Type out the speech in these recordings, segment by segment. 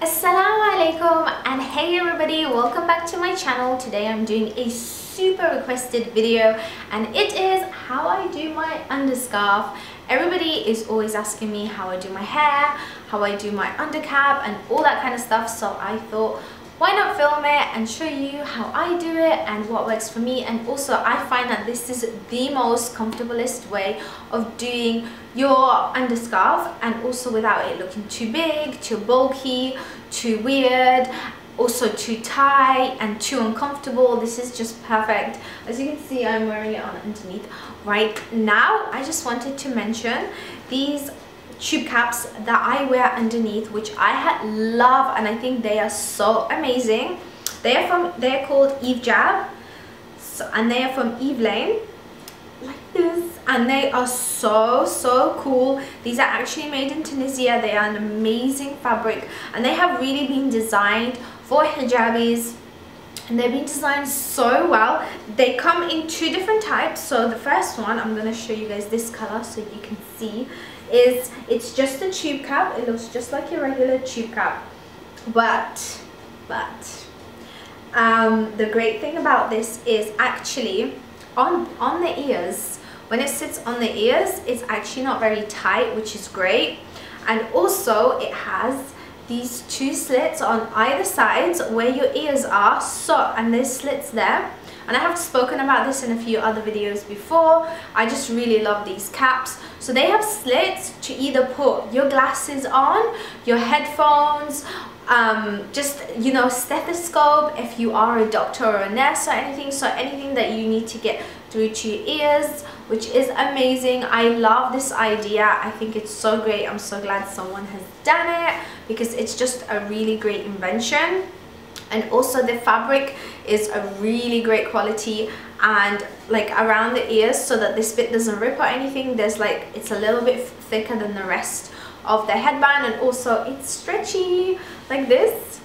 Assalamu alaikum and hey everybody welcome back to my channel. Today I'm doing a super requested video and it is how I do my underscarf. Everybody is always asking me how I do my hair how I do my undercap and all that kind of stuff so I thought why not film it and show you how I do it and what works for me? And also I find that this is the most comfortablest way of doing your underscarf and also without it looking too big, too bulky, too weird also too tight and too uncomfortable. This is just perfect. As you can see i'm wearing it on underneath right now. I just wanted to mention these tube caps that I wear underneath which I had love and I think they are so amazing. They are from they're called Evejab. So, and they are from Evelane like this. And they are so so cool. These are actually made in Tunisia. They are an amazing fabric. And they have really been designed for hijabis. And they've been designed so well. They come in two different types. So the first one i'm going to show you guys this color so you can see is it's just a tube cap. It looks just like a regular tube cap. But but um, the great thing about this is actually on on the ears when it sits on the ears it's actually not very tight which is great. And also it has these two slits on either sides where your ears are. So and there's slits there and I have spoken about this in a few other videos before. I just really love these caps. So they have slits to either put your glasses on your headphones um, just you know stethoscope if you are a doctor or a nurse or anything. So anything that you need to get through to your ears which is amazing. I love this idea. I think it's so great. I'm so glad someone has done it because it's just a really great invention and also the fabric is a really great quality and like around the ears so that this bit doesn't rip or anything there's like it's a little bit thicker than the rest of the headband and also it's stretchy like this.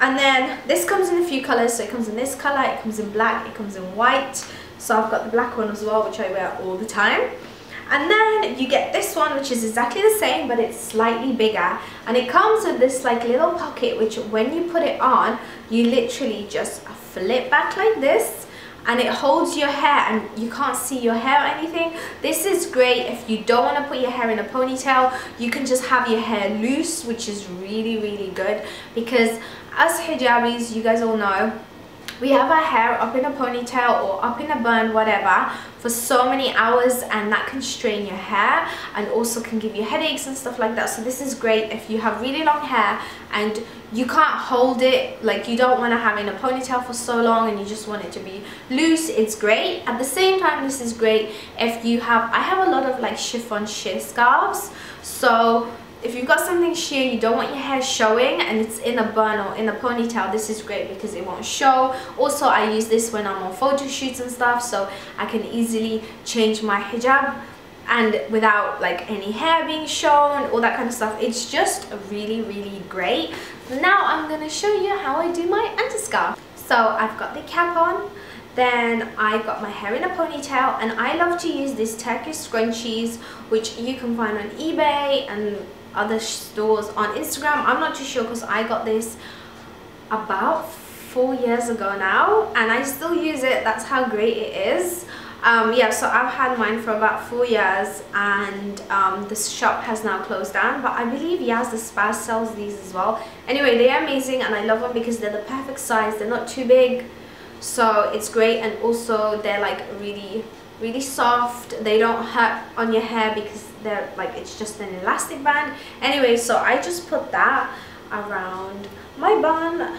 And then this comes in a few colors. So it comes in this color it comes in black it comes in white. So I've got the black one as well which I wear all the time and then you get this one which is exactly the same but it's slightly bigger. And it comes with this like little pocket which when you put it on you literally just flip back like this and it holds your hair and you can't see your hair or anything. This is great if you don't want to put your hair in a ponytail. You can just have your hair loose which is really really good because as hijabis you guys all know we have our hair up in a ponytail or up in a bun whatever for so many hours and that can strain your hair and also can give you headaches and stuff like that. So this is great if you have really long hair and you can't hold it like you don't want to have in a ponytail for so long and you just want it to be loose it's great. At the same time this is great if you have I have a lot of like chiffon sheer scarves. So if you've got something sheer you don't want your hair showing and it's in a bun or in a ponytail this is great because it won't show. Also I use this when I'm on photo shoots and stuff so I can easily change my hijab and without like any hair being shown all that kind of stuff. It's just really really great. Now I'm gonna show you how I do my underscarf so I've got the cap on then I got my hair in a ponytail and I love to use these Turkish scrunchies which you can find on eBay and other stores on Instagram. I'm not too sure because I got this about four years ago now and I still use it. That's how great it is. Um, yeah, so I've had mine for about four years and um, this shop has now closed down but I believe Yas the Spa sells these as well. Anyway, they are amazing and I love them because they're the perfect size. They're not too big so it's great and also they're like really really soft. They don't hurt on your hair because they're like it's just an elastic band. Anyway so I just put that around my bun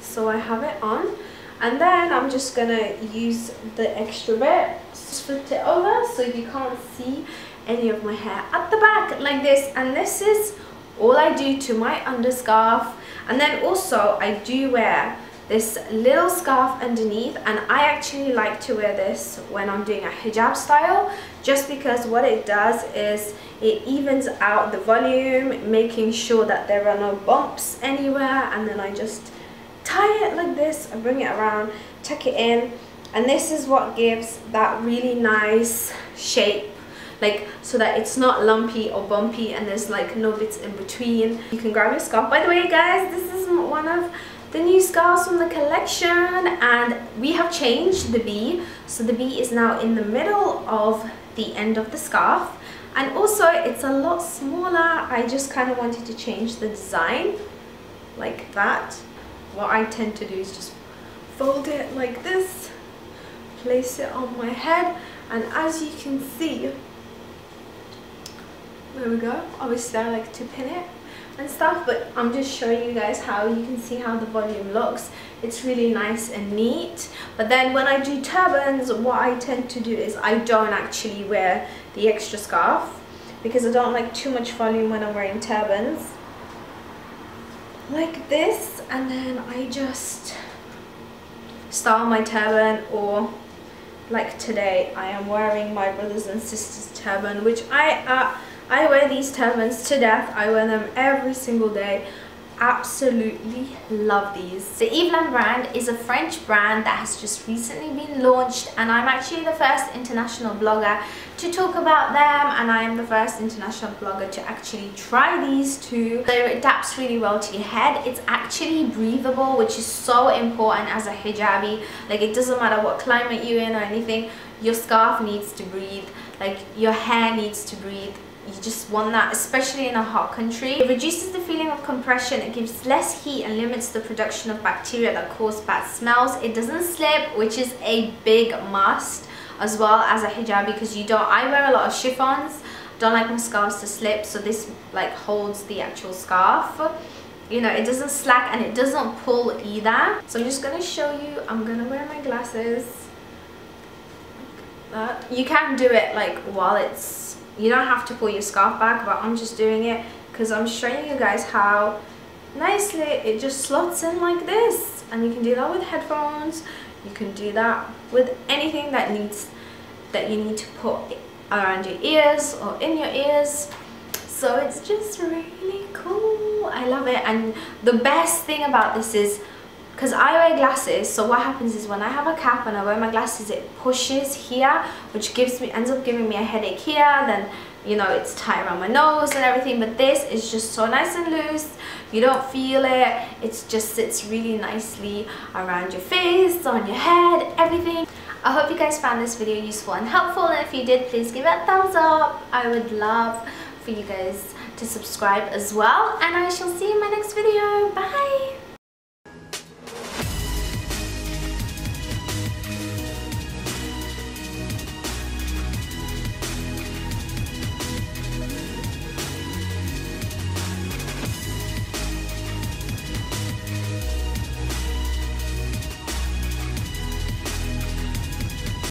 so I have it on. And then I'm just gonna use the extra bit flip it over so you can't see any of my hair at the back like this. And this is all I do to my underscarf. And then also I do wear this little scarf underneath and I actually like to wear this when I'm doing a hijab style just because what it does is it evens out the volume making sure that there are no bumps anywhere and then I just tie it like this and bring it around tuck it in and this is what gives that really nice shape like so that it's not lumpy or bumpy and there's like no bits in between. You can grab your scarf. By the way guys this is one of the new scarves from the collection and we have changed the B. So the B is now in the middle of the end of the scarf. And also it's a lot smaller. I just kind of wanted to change the design like that. What I tend to do is just fold it like this place it on my head and as you can see there we go. Obviously I like to pin it and stuff but I'm just showing you guys how you can see how the volume looks. It's really nice and neat. But then when I do turbans what I tend to do is I don't actually wear the extra scarf because I don't like too much volume when I'm wearing turbans. Like this and then I just style my turban or like today I am wearing my brothers and sisters turban which I uh, I wear these turbans to death I wear them every single day absolutely love these. The Evelane brand is a French brand that has just recently been launched and I'm actually the first international blogger to talk about them and I am the first international blogger to actually try these too. So it adapts really well to your head. It's actually breathable which is so important as a hijabi. Like it doesn't matter what climate you're in or anything, your scarf needs to breathe, like your hair needs to breathe you just want that especially in a hot country. It reduces the feeling of compression it gives less heat and limits the production of bacteria that cause bad smells. It doesn't slip which is a big must as well as a hijab because you don't i wear a lot of chiffons. Don't like my scarves to slip so this like holds the actual scarf. You know it doesn't slack and it doesn't pull either. So i'm just going to show you i'm gonna wear my glasses like you can do it like while it's you don't have to pull your scarf back but I'm just doing it because I'm showing you guys how nicely it just slots in like this. And you can do that with headphones. You can do that with anything that needs that you need to put around your ears or in your ears. So it's just really cool. I love it. And the best thing about this is because I wear glasses so what happens is when I have a cap and I wear my glasses it pushes here which gives me ends up giving me a headache here then you know it's tight around my nose and everything but this is just so nice and loose. You don't feel it. It just sits really nicely around your face on your head everything. I hope you guys found this video useful and helpful and if you did please give it a thumbs up. I would love for you guys to subscribe as well and I shall see you in my next video. Bye